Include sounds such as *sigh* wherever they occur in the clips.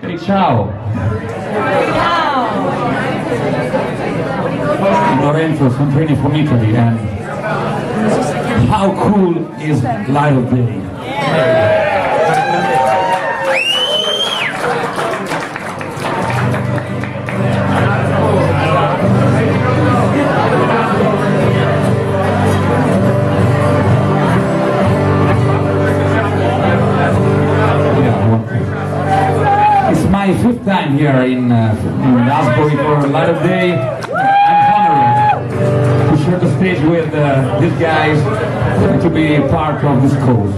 Hey, ciao. Lorenzo, I'm training from Italy, and how cool is of Day? My fifth time here in, uh, in Asbury for Light of Day. I'm honored to share the stage with uh, these guys and to be part of this cause.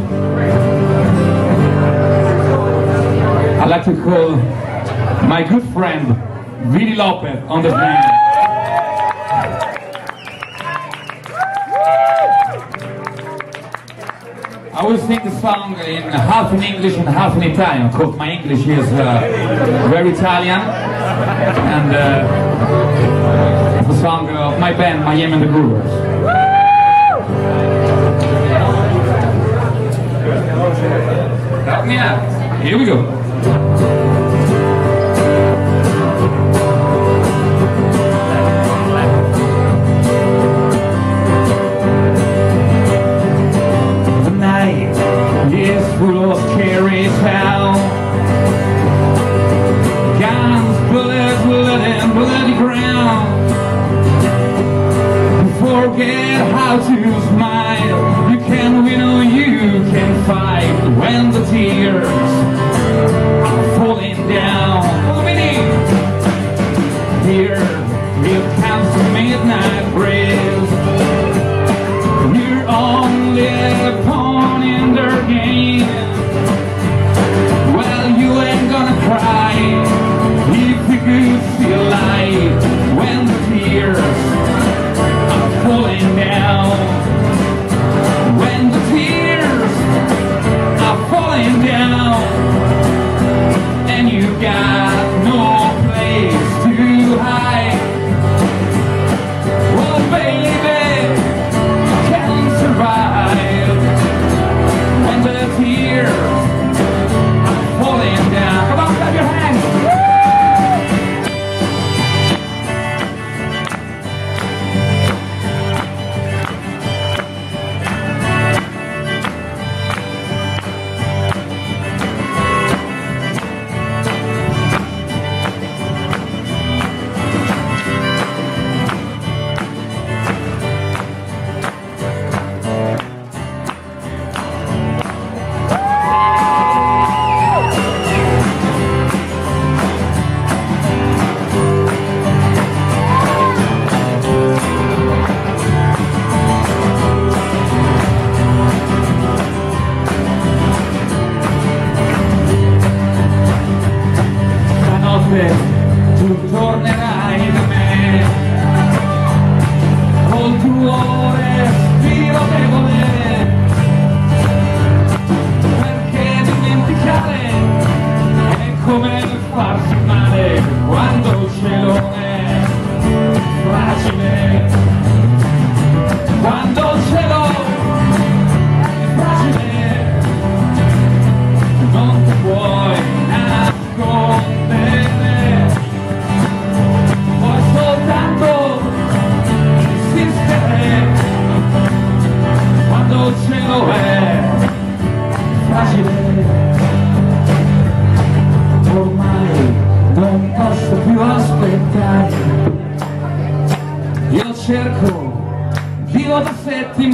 I'd like to call my good friend Vini Lopez on the piano. I will sing the song in half in English and half in Italian, because my English is uh, very Italian. And uh, song of my band, Miami and the Groovers. Help me out. Here we go. Cerco, Bilo da se ti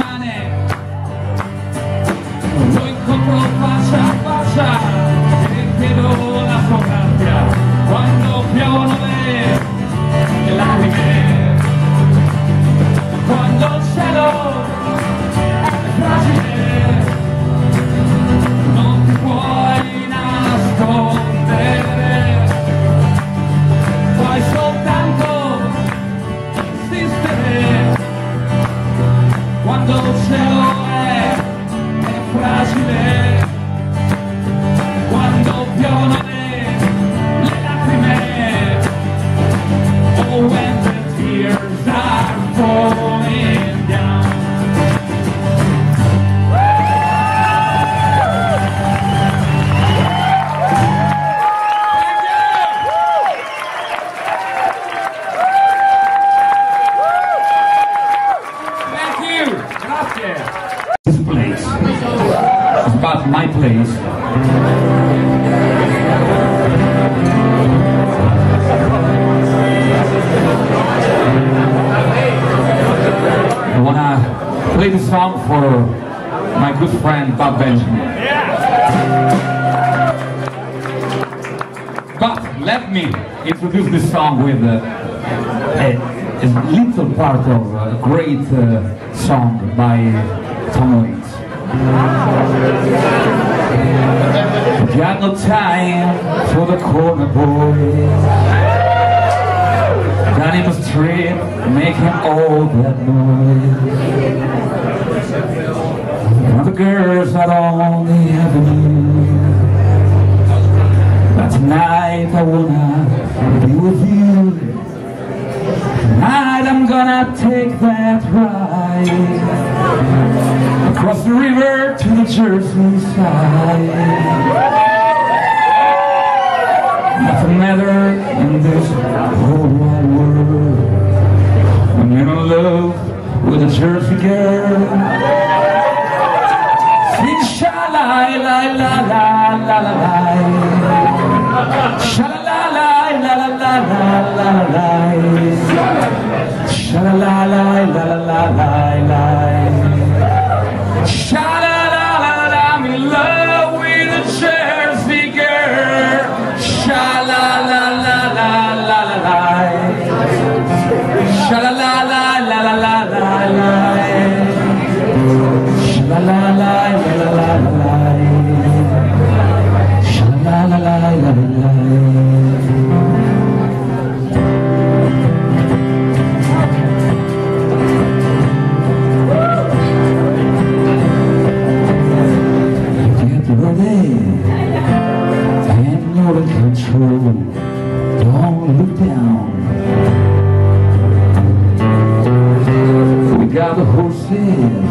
play the song for my good friend Bob Benjamin. But let me introduce this song with uh, a, a little part of a great uh, song by Tom Waits. Got no time for the corner boy. Down in the street, making all that noise. The girls out on the avenue. But tonight I wanna be with you. Tonight I'm gonna take that ride across the river to the Jersey side. Nothing matter in this whole wide world when you're in love with a Jersey girl. Inshallah, la la la la la la. Inshallah, la la la la la la la. Inshallah, la la la la la la. Inshallah, la la la la la. Horses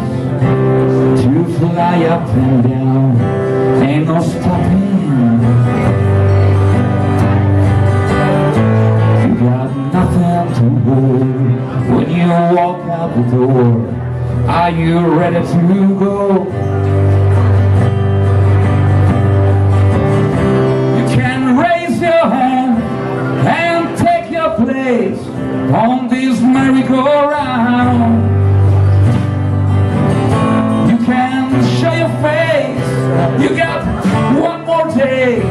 to fly up and down. Ain't no stopping. You got nothing to hold when you walk out the door. Are you ready to go? You can raise your hand and take your place on this merry-go-round. Show your face. You got one more day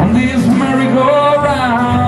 on this merry-go-round.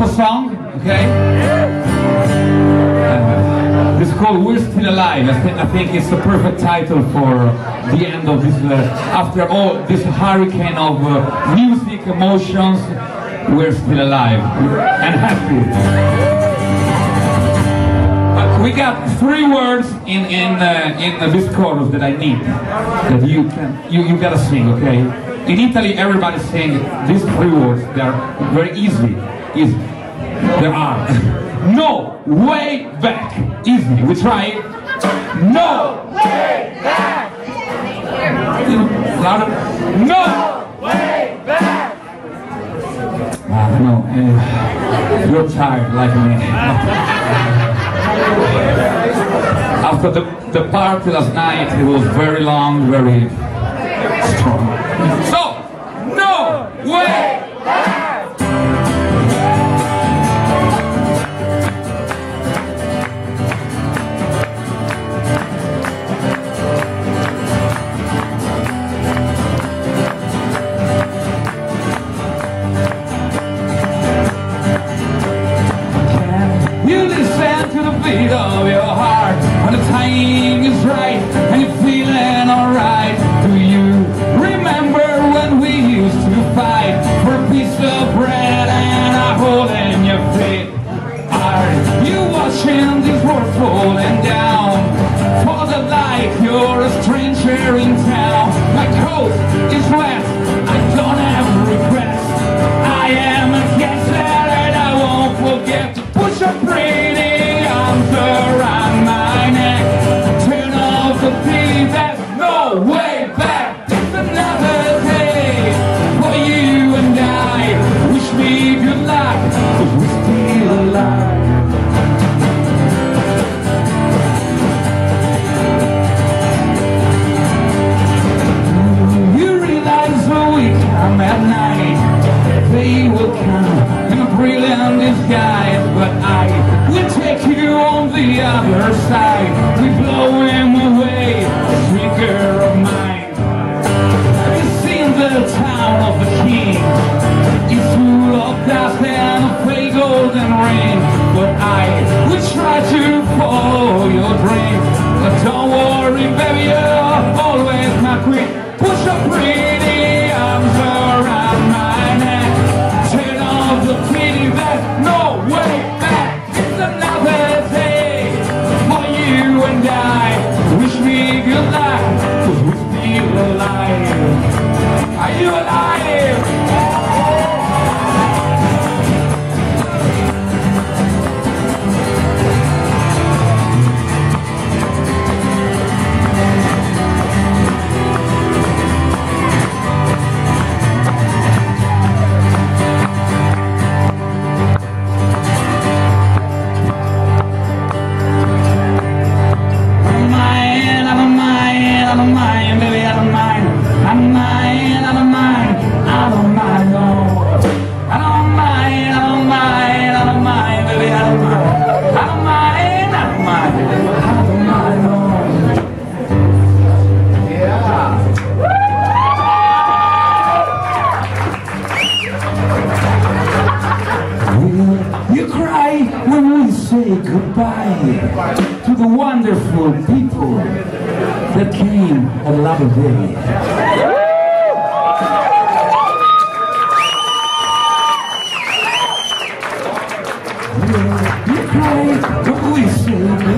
Up-tempo song, okay? Uh, this called We're Still Alive. I, thi- I think it's the perfect title for the end of this, uh, after all this hurricane of uh, music, emotions, we're still alive and happy. Uh, we got three words in in uh, in this chorus that I need that you can you you gotta sing. Okay. In Italy, everybody sing these three words. They are very easy. Easy. There are no way back. Easy. We try. it. No way back. Louder. No way back. Ah, no, uh, you're tired like me. *laughs* After the, the party last night, it was very long, very strong. So, way back. It's another day for you and I. Wish me good luck, 'cause we're still alive. You realize a week come at night They will come in a brilliant disguise But I will take you on the other side We blow him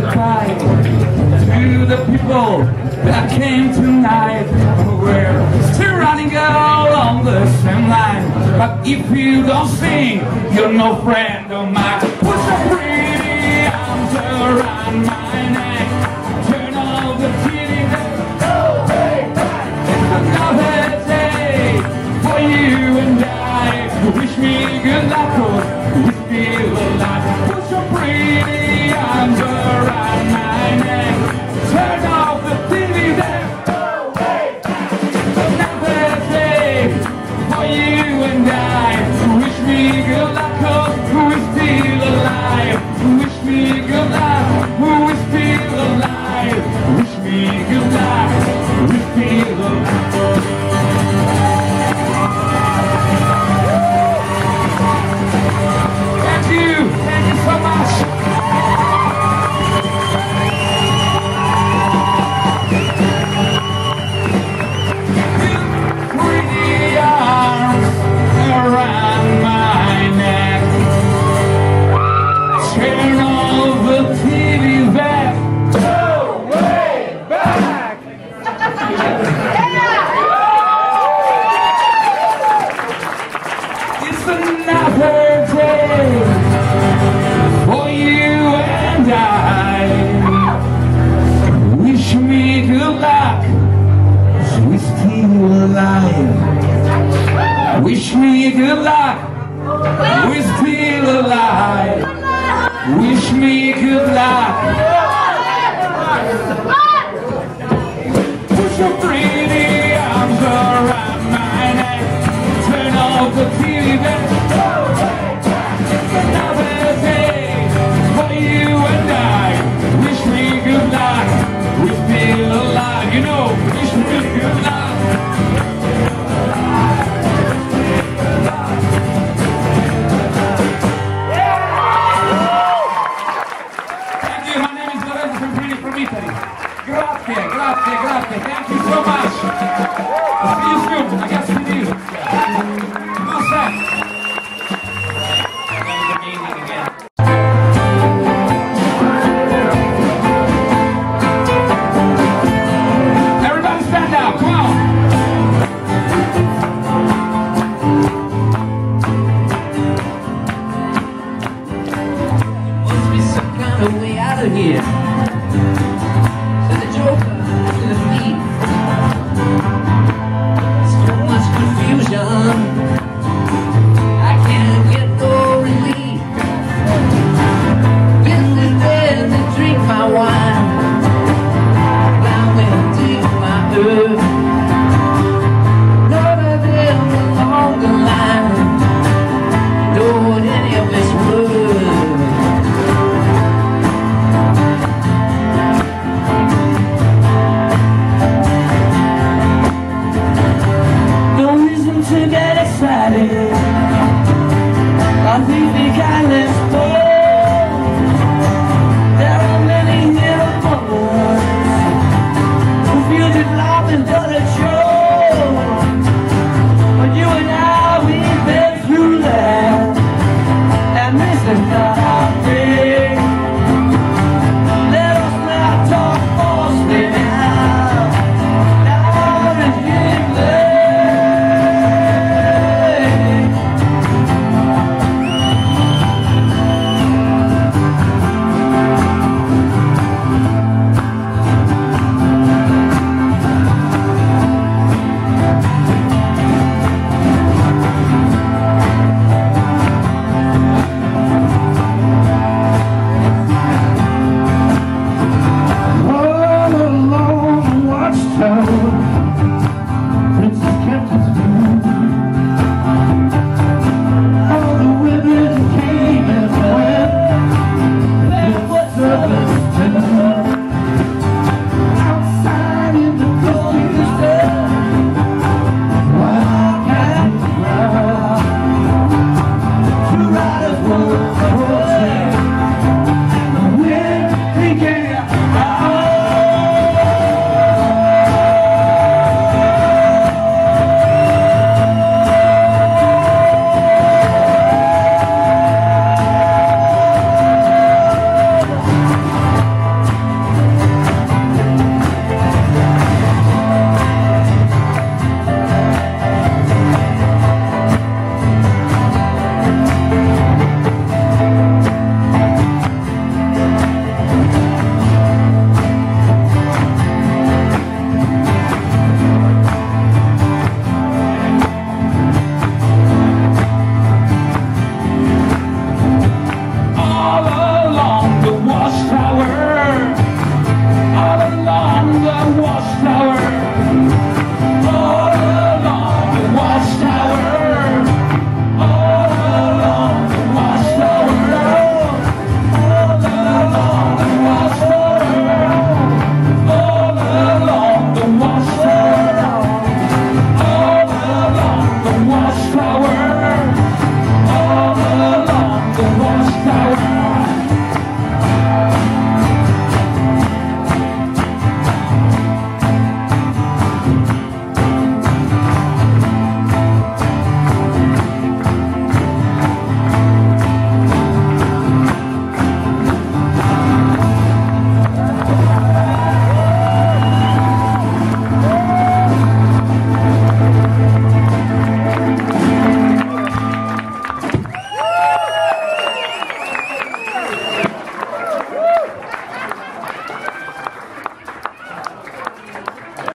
goodbye to the people that came tonight. We're still running along the same line, but if you don't sing, you're no friend of mine. Put your pretty arms around my